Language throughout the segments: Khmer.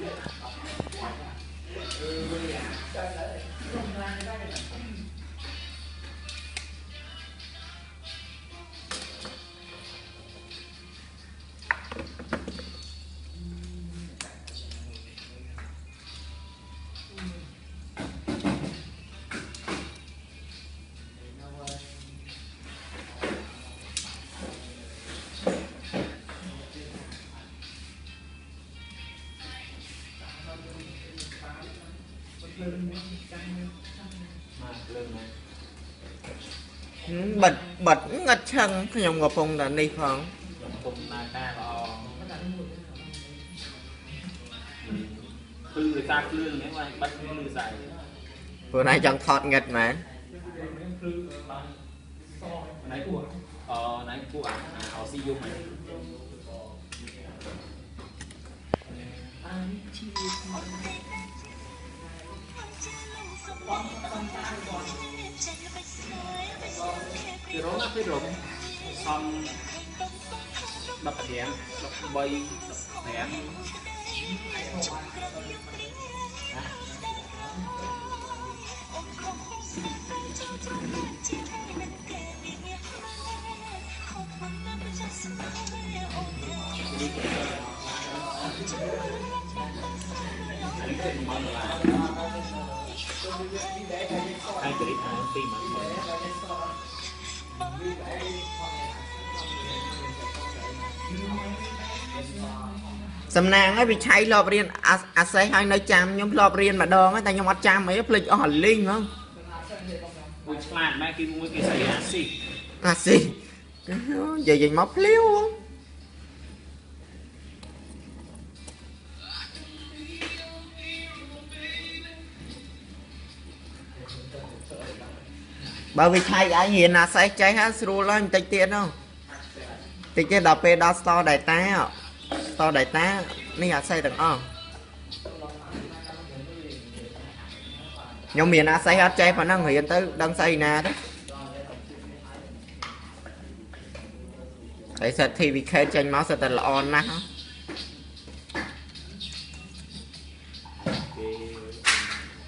Yeah. បិទបិទងឹតឆឹងខ្ញុំកំពុងតែនេះផងខ្ញុំគុំណាការល្អគឺដោយសារគ្រឿងហ្នឹងបានបាត់គ្រឿងស្អីព្រោះណៃចង់ថតងឹតមែនណៃពួកអណៃពួកអាអស៊ីយំហ្នឹ ងពីរងណាពីរងសំ15 13 15ហើ យគ្រីតហើយពីមកសំណាងហើយវិឆ័យលបរៀនអាអាសេះហើយនៅចាំខ្ញុំលបរៀនម្ដងហើយតែខ្ញុំអត់ចាំអីភ្លេចអស់លីងហ្មងមួយឆ្លាតម៉ែគេមួយគេស្អីអាស៊ីអាស៊ីនិយាយមកភ្លាវហ្មង បើវិឆ័យឯងរៀនអាសេះចេះហើយស្រួលហើយបន្តិចទៀតហ្នឹងតិចទៀតដល់ពេលដល់ store data store data នេះអាសេះទាំងអស់ខ្ញុំមានអាសេះអត់ចេះប៉ុណ្ណឹងរៀនទៅដឹងស្អីណាទៅហើយ certificate ចេញមកសិតតែល្អណាស់ហ៎គេ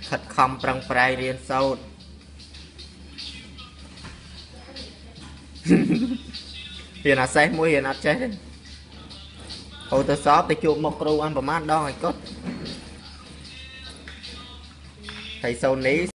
ខិតខំប្រឹងប្រែងរៀនសូត្រ រៀនអាសេះមួយរៀនអត់ចេះទេអូទៅសອບទៅជួបមុខគ្រូអនប្រមាណដងឲ្យកត់ហើយសូនី